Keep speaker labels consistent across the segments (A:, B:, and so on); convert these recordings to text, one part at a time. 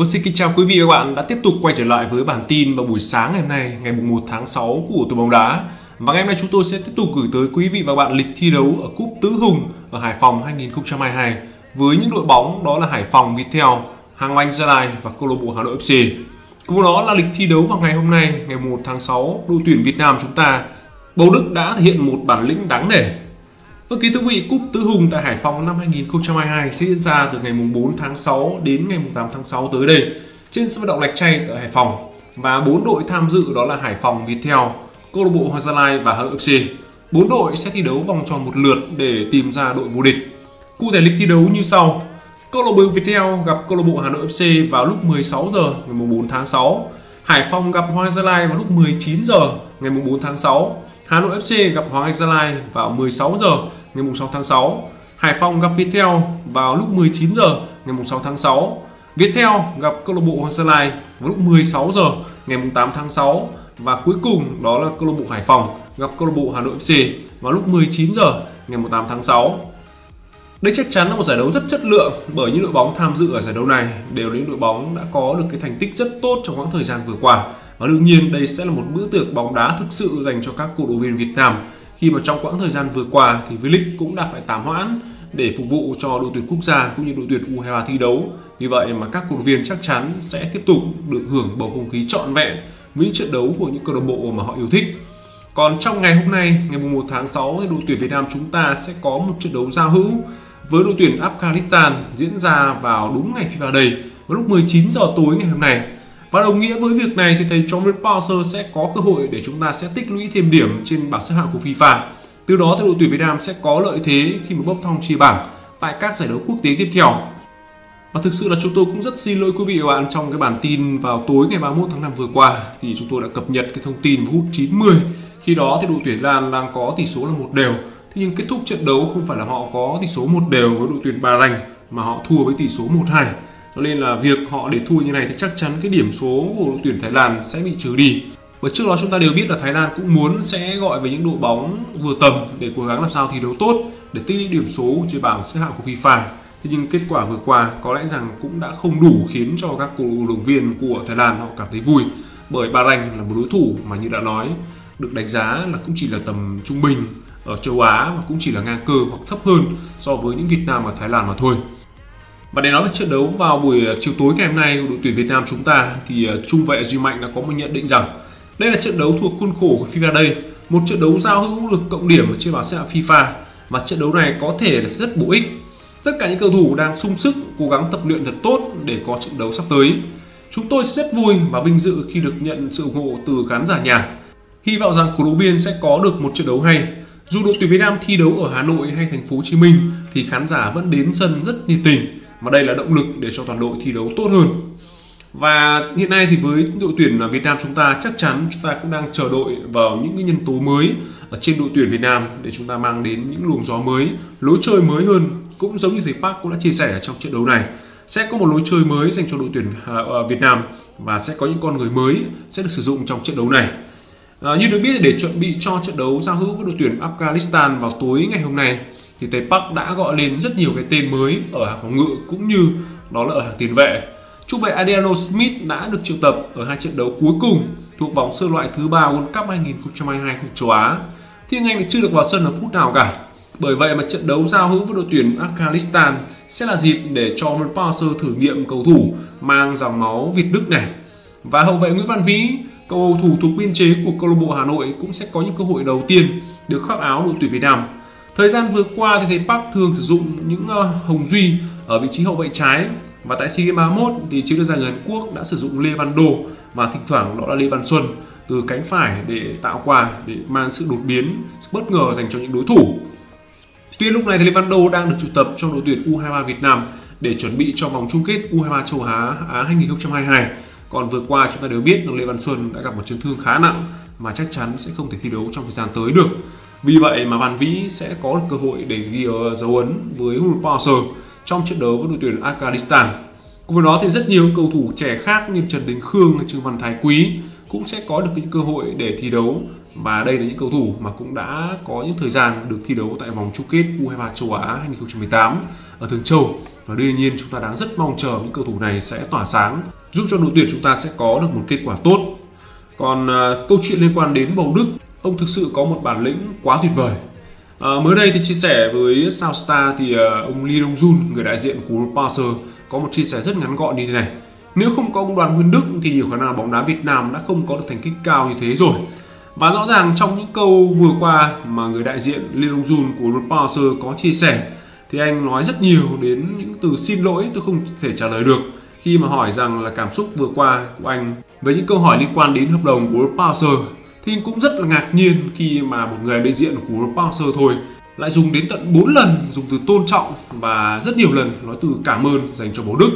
A: Vâng xin kính chào quý vị và các bạn đã tiếp tục quay trở lại với bản tin vào buổi sáng ngày hôm nay ngày 1 tháng 6 của tuổi bóng đá và ngày hôm nay chúng tôi sẽ tiếp tục gửi tới quý vị và các bạn lịch thi đấu ở cúp Tứ Hùng ở Hải Phòng 2022 với những đội bóng đó là Hải Phòng Viettel, Hàng Anh Gia Lai và câu lạc bộ Hà Nội FC. Cùng đó là lịch thi đấu vào ngày hôm nay ngày 1 tháng 6 đội tuyển Việt Nam chúng ta Bầu Đức đã thể hiện một bản lĩnh đáng nể Vâng kính thưa quý vị, Cúp Tứ Hùng tại Hải Phòng năm 2022 sẽ diễn ra từ ngày 4 tháng 6 đến ngày 8 tháng 6 tới đây trên sân vận động Lạch Tray tại Hải Phòng. Và bốn đội tham dự đó là Hải Phòng Viettel, câu lạc bộ Hoa Gia Lai và Hà Nội FC. Bốn đội sẽ thi đấu vòng tròn một lượt để tìm ra đội vô địch. Cụ thể lịch thi đấu như sau. Câu lạc bộ Viettel gặp câu lạc bộ Hà Nội FC vào lúc 16 giờ ngày 4 tháng 6. Hải Phòng gặp Hoa Gia Lai vào lúc 19 giờ ngày 4 tháng 6. Hà Nội FC gặp Hoàng Anh Gia Lai vào 16 giờ ngày 6 tháng 6. Hải Phòng gặp Viettel vào lúc 19 giờ ngày 6 tháng 6. Viettel gặp câu lạc bộ Hoàng Gia Lai vào lúc 16 giờ ngày 8 tháng 6 và cuối cùng đó là câu lạc bộ Hải Phòng gặp câu lạc bộ Hà Nội FC vào lúc 19 giờ ngày 8 tháng 6. Đây chắc chắn là một giải đấu rất chất lượng bởi những đội bóng tham dự ở giải đấu này đều là những đội bóng đã có được cái thành tích rất tốt trong quãng thời gian vừa qua. Và đương nhiên đây sẽ là một bữa tiệc bóng đá thực sự dành cho các cổ động viên Việt Nam khi mà trong quãng thời gian vừa qua thì V-League cũng đã phải tạm hoãn để phục vụ cho đội tuyển quốc gia cũng như đội tuyển U23 thi đấu. Vì vậy mà các cổ động viên chắc chắn sẽ tiếp tục được hưởng bầu không khí trọn vẹn với những trận đấu của những câu lạc bộ mà họ yêu thích. Còn trong ngày hôm nay, ngày 1 tháng 6 thì đội tuyển Việt Nam chúng ta sẽ có một trận đấu giao hữu với đội tuyển Afghanistan diễn ra vào đúng ngày FIFA Day vào lúc 19 giờ tối ngày hôm nay và đồng nghĩa với việc này thì thầy John Rick sẽ có cơ hội để chúng ta sẽ tích lũy thêm điểm trên bảng xếp hạng của FIFA. Từ đó thì đội tuyển Việt Nam sẽ có lợi thế khi mà bốc thăm chia bảng tại các giải đấu quốc tế tiếp theo. Và thực sự là chúng tôi cũng rất xin lỗi quý vị và bạn trong cái bản tin vào tối ngày 31 tháng 5 vừa qua thì chúng tôi đã cập nhật cái thông tin vào phút 90. Khi đó thì đội tuyển Lan đang có tỷ số là một đều. Thế nhưng kết thúc trận đấu không phải là họ có tỷ số một đều với đội tuyển Bahrain, mà họ thua với tỷ số 1-2 cho nên là việc họ để thua như này thì chắc chắn cái điểm số của đội tuyển Thái Lan sẽ bị trừ đi. Bởi trước đó chúng ta đều biết là Thái Lan cũng muốn sẽ gọi về những đội bóng vừa tầm để cố gắng làm sao thi đấu tốt, để tích lũy điểm số trên bảng xếp hạng của FIFA. Thế nhưng kết quả vừa qua có lẽ rằng cũng đã không đủ khiến cho các cổ động viên của Thái Lan họ cảm thấy vui. Bởi Bahrain là một đối thủ mà như đã nói, được đánh giá là cũng chỉ là tầm trung bình ở châu Á và cũng chỉ là ngang cơ hoặc thấp hơn so với những Việt Nam và Thái Lan mà thôi. Và để nói về trận đấu vào buổi à, chiều tối ngày hôm nay của đội tuyển Việt Nam chúng ta thì à, trung vệ Duy Mạnh đã có một nhận định rằng đây là trận đấu thuộc khuôn khổ của FIFA đây, một trận đấu giao hữu được cộng điểm trên bảng xếp hạng FIFA và trận đấu này có thể là rất bổ ích. Tất cả những cầu thủ đang sung sức cố gắng tập luyện thật tốt để có trận đấu sắp tới. Chúng tôi rất vui và vinh dự khi được nhận sự ủng hộ từ khán giả nhà. Hy vọng rằng cổ động viên sẽ có được một trận đấu hay. Dù đội tuyển Việt Nam thi đấu ở Hà Nội hay thành phố Hồ Chí Minh thì khán giả vẫn đến sân rất nhiệt tình và đây là động lực để cho toàn đội thi đấu tốt hơn và hiện nay thì với đội tuyển Việt Nam chúng ta chắc chắn chúng ta cũng đang chờ đợi vào những cái nhân tố mới ở trên đội tuyển Việt Nam để chúng ta mang đến những luồng gió mới, lối chơi mới hơn cũng giống như thầy Park cũng đã chia sẻ trong trận đấu này sẽ có một lối chơi mới dành cho đội tuyển à, à, Việt Nam và sẽ có những con người mới sẽ được sử dụng trong trận đấu này. À, như được biết để chuẩn bị cho trận đấu giao hữu với đội tuyển Afghanistan vào tối ngày hôm nay thì Tây Park đã gọi lên rất nhiều cái tên mới ở hàng phòng ngự cũng như đó là ở hàng tiền vệ. Trung vệ Adriano Smith đã được triệu tập ở hai trận đấu cuối cùng thuộc vòng sơ loại thứ ba World Cup 2022 khu châu Á. Thì anh lại chưa được vào sân ở phút nào cả. Bởi vậy mà trận đấu giao hữu với đội tuyển Afghanistan sẽ là dịp để cho Van Parser thử nghiệm cầu thủ mang dòng máu Việt Đức này. Và hậu vệ Nguyễn Văn Vĩ, cầu thủ thuộc biên chế của câu lạc bộ Hà Nội cũng sẽ có những cơ hội đầu tiên được khoác áo đội tuyển Việt Nam Thời gian vừa qua thì thầy Park thường sử dụng những ờ, Hồng Duy ở vị trí hậu vệ trái và tại SEA Games 31 thì chiến lược gia người Hàn Quốc đã sử dụng Lê Văn Đô và thỉnh thoảng đó là Lê Văn Xuân từ cánh phải để tạo quà để mang sự đột biến bất ngờ dành cho những đối thủ. Tuy lúc này thì Lê Văn Đô đang được triệu tập trong đội tuyển U23 Việt Nam để chuẩn bị cho vòng chung kết U23 châu Á Á 2022. Còn vừa qua chúng ta đều biết là Lê Văn Xuân đã gặp một chấn thương khá nặng mà chắc chắn sẽ không thể thi đấu trong thời gian tới được. Vì vậy mà bàn Vĩ sẽ có được cơ hội để ghi dấu ấn với Huru trong trận đấu với đội tuyển Afghanistan. Cùng với đó thì rất nhiều cầu thủ trẻ khác như Trần Đình Khương, Trương Văn Thái Quý cũng sẽ có được những cơ hội để thi đấu. Và đây là những cầu thủ mà cũng đã có những thời gian được thi đấu tại vòng chung kết U23 châu Á 2018 ở Thường Châu. Và đương nhiên chúng ta đang rất mong chờ những cầu thủ này sẽ tỏa sáng giúp cho đội tuyển chúng ta sẽ có được một kết quả tốt. Còn uh, câu chuyện liên quan đến bầu đức ông thực sự có một bản lĩnh quá tuyệt vời À, mới đây thì chia sẻ với Sao Star thì uh, ông Lee Dong Jun, người đại diện của Passer, có một chia sẻ rất ngắn gọn như thế này. Nếu không có ông Đoàn Nguyên Đức thì nhiều khả năng bóng đá Việt Nam đã không có được thành tích cao như thế rồi. Và rõ ràng trong những câu vừa qua mà người đại diện Lee Dong Jun của Passer có chia sẻ thì anh nói rất nhiều đến những từ xin lỗi tôi không thể trả lời được khi mà hỏi rằng là cảm xúc vừa qua của anh với những câu hỏi liên quan đến hợp đồng của Passer thì cũng rất là ngạc nhiên khi mà một người đại diện của Passer thôi lại dùng đến tận 4 lần dùng từ tôn trọng và rất nhiều lần nói từ cảm ơn dành cho bố Đức.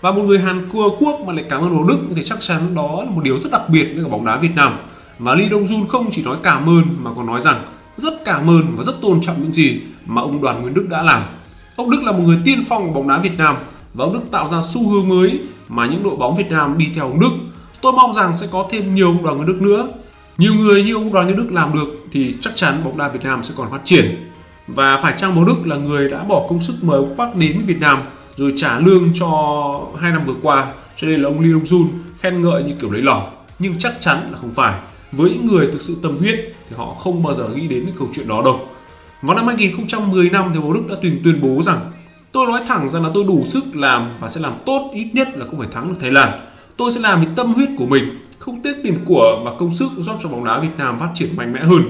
A: Và một người Hàn Quốc mà lại cảm ơn bố Đức thì chắc chắn đó là một điều rất đặc biệt với cả bóng đá Việt Nam. Và Lee Dong Jun không chỉ nói cảm ơn mà còn nói rằng rất cảm ơn và rất tôn trọng những gì mà ông Đoàn Nguyên Đức đã làm. Ông Đức là một người tiên phong của bóng đá Việt Nam và ông Đức tạo ra xu hướng mới mà những đội bóng Việt Nam đi theo ông Đức. Tôi mong rằng sẽ có thêm nhiều ông Đoàn Nguyên Đức nữa nhiều người như ông Đoàn Như Đức làm được thì chắc chắn bóng đá Việt Nam sẽ còn phát triển. Và phải chăng bố Đức là người đã bỏ công sức mời ông Park đến Việt Nam rồi trả lương cho hai năm vừa qua, cho nên là ông Lee Dong Jun khen ngợi như kiểu lấy lòng. Nhưng chắc chắn là không phải. Với những người thực sự tâm huyết thì họ không bao giờ nghĩ đến cái câu chuyện đó đâu. Vào năm 2010 năm thì bố Đức đã tuyên tuyên bố rằng, tôi nói thẳng rằng là tôi đủ sức làm và sẽ làm tốt ít nhất là cũng phải thắng được Thái Lan. Tôi sẽ làm vì tâm huyết của mình không tiếc tiền của và công sức giúp cho bóng đá Việt Nam phát triển mạnh mẽ hơn.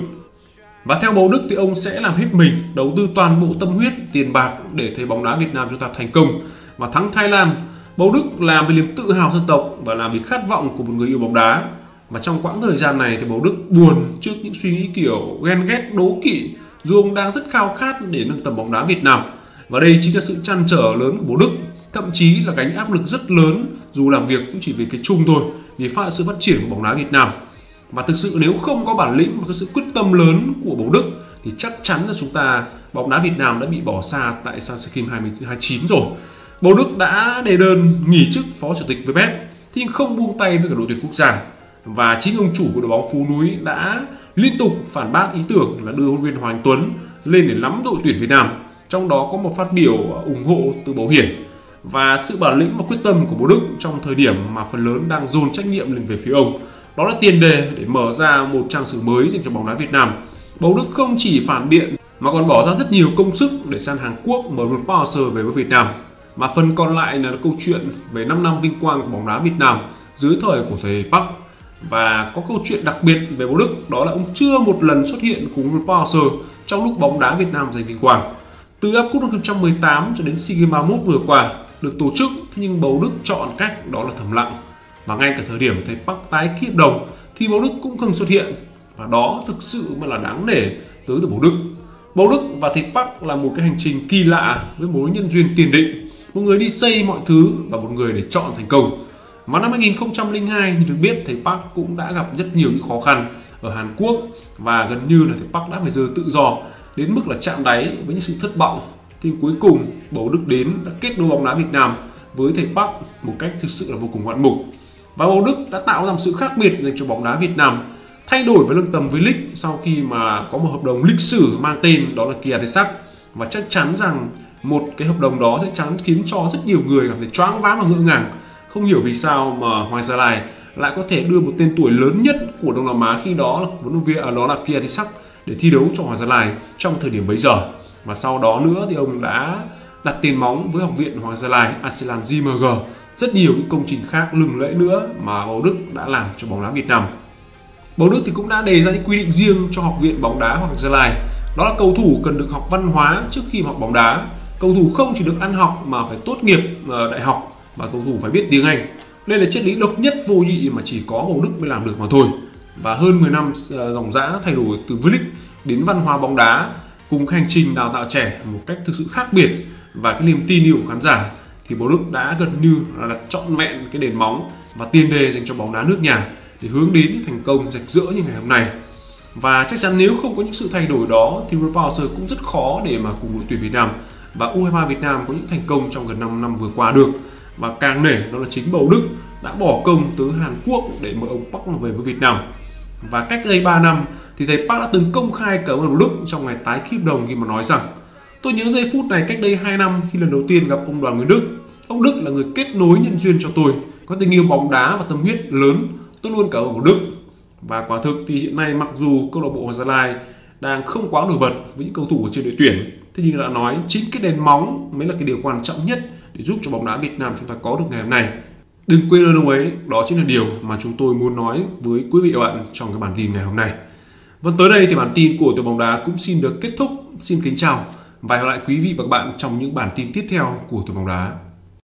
A: Và theo bầu Đức thì ông sẽ làm hết mình, đầu tư toàn bộ tâm huyết, tiền bạc để thấy bóng đá Việt Nam chúng ta thành công và thắng Thái Lan. bầu Đức làm vì niềm tự hào dân tộc và làm vì khát vọng của một người yêu bóng đá. Và trong quãng thời gian này thì bầu Đức buồn trước những suy nghĩ kiểu ghen ghét, đố kỵ dù ông đang rất khao khát để nâng tầm bóng đá Việt Nam. Và đây chính là sự chăn trở lớn của bầu Đức, thậm chí là gánh áp lực rất lớn dù làm việc cũng chỉ vì cái chung thôi để phát sự phát triển của bóng đá Việt Nam và thực sự nếu không có bản lĩnh và cái sự quyết tâm lớn của Bầu Đức, thì chắc chắn là chúng ta, bóng đá Việt Nam đã bị bỏ xa tại San Kim 2029 rồi. Bầu Đức đã đề đơn nghỉ chức phó chủ tịch VFF nhưng không buông tay với cả đội tuyển quốc gia và chính ông chủ của đội bóng Phú Núi đã liên tục phản bác ý tưởng là đưa huấn luyện Hoàng Tuấn lên để nắm đội tuyển Việt Nam. Trong đó có một phát biểu ủng hộ từ Bảo Hiển và sự bản lĩnh và quyết tâm của bố Đức trong thời điểm mà phần lớn đang dồn trách nhiệm lên về phía ông. Đó là tiền đề để mở ra một trang sử mới dành cho bóng đá Việt Nam. Bố Đức không chỉ phản biện mà còn bỏ ra rất nhiều công sức để sang Hàn Quốc mở một Power về với Việt Nam. Mà phần còn lại là câu chuyện về 5 năm vinh quang của bóng đá Việt Nam dưới thời của thầy Park. Và có câu chuyện đặc biệt về bố Đức đó là ông chưa một lần xuất hiện cùng với Power trong lúc bóng đá Việt Nam giành vinh quang. Từ AFC Cup 2018 cho đến SEA Games 31 vừa qua, được tổ chức nhưng bầu Đức chọn cách đó là thầm lặng. Và ngay cả thời điểm thấy Park tái kiếp đồng thì bầu Đức cũng không xuất hiện. Và đó thực sự mới là đáng nể tới từ bầu Đức. Bầu Đức và thầy Park là một cái hành trình kỳ lạ với mối nhân duyên tiền định, một người đi xây mọi thứ và một người để chọn thành công. Và năm 2002 thì được biết, thầy Park cũng đã gặp rất nhiều những khó khăn ở Hàn Quốc và gần như là thầy Park đã phải rời tự do, đến mức là chạm đáy với những sự thất vọng thì cuối cùng, bầu Đức đến đã kết nối bóng đá Việt Nam với thầy Park một cách thực sự là vô cùng ngoạn mục. Và bầu Đức đã tạo ra một sự khác biệt dành cho bóng đá Việt Nam, thay đổi với lương tầm với lịch sau khi mà có một hợp đồng lịch sử mang tên đó là Kia và chắc chắn rằng một cái hợp đồng đó sẽ chắn khiến cho rất nhiều người cảm thấy choáng váng và ngỡ ngàng. Không hiểu vì sao mà Hoàng Gia Lai lại có thể đưa một tên tuổi lớn nhất của Đông Nam Á khi đó là huấn luyện viên đó là Kia để thi đấu cho Hoàng Gia Lai trong thời điểm bấy giờ và sau đó nữa thì ông đã đặt tiền móng với học viện Hoàng Gia Lai Asilan JMG rất nhiều những công trình khác lừng lẫy nữa mà Bầu Đức đã làm cho bóng đá Việt Nam. Bầu Đức thì cũng đã đề ra những quy định riêng cho học viện bóng đá Hoàng Gia Lai. Đó là cầu thủ cần được học văn hóa trước khi học bóng đá. Cầu thủ không chỉ được ăn học mà phải tốt nghiệp ờ, đại học và cầu thủ phải biết tiếng Anh. Đây là triết lý độc nhất vô nhị mà chỉ có Bầu Đức mới làm được mà thôi. Và hơn 10 năm ờ, dòng dã thay đổi từ V-League đến văn hóa bóng đá cùng hành trình đào tạo trẻ một cách thực sự khác biệt và cái niềm tin yêu của khán giả thì bố Đức đã gần như là đặt trọn vẹn cái nền móng và tiền đề dành cho bóng đá nước nhà để hướng đến thành công rạch rỡ như ngày hôm nay. Và chắc chắn nếu không có những sự thay đổi đó thì Repulsor cũng rất khó để mà cùng đội tuyển Việt Nam và U23 Việt Nam có những thành công trong gần 5 năm vừa qua được. Và càng nể, đó là chính bầu Đức đã bỏ công tới Hàn Quốc để mời ông Park về với Việt Nam. Và cách đây 3 năm thì thầy Park đã từng công khai cảm ơn Đức trong ngày tái kiếp đồng khi mà nói rằng Tôi nhớ giây phút này cách đây 2 năm khi lần đầu tiên gặp ông Đoàn Nguyễn Đức. Ông Đức là người kết nối nhân duyên cho tôi, có tình yêu bóng đá và tâm huyết lớn. Tôi luôn cảm ơn ông Đức. Và quả thực thì hiện nay mặc dù câu lạc bộ Hoàng Gia Lai đang không quá nổi bật với những cầu thủ ở trên đội tuyển, thế nhưng đã nói chính cái đèn móng mới là cái điều quan trọng nhất để giúp cho bóng đá Việt Nam chúng ta có được ngày hôm nay. Đừng quên ơn ông ấy, đó chính là điều mà chúng tôi muốn nói với quý vị và bạn trong cái bản tin ngày hôm nay. Vâng tới đây thì bản tin của tiểu bóng đá cũng xin được kết thúc. Xin kính chào và hẹn gặp lại quý vị và các bạn trong những bản tin tiếp theo của tiểu bóng đá.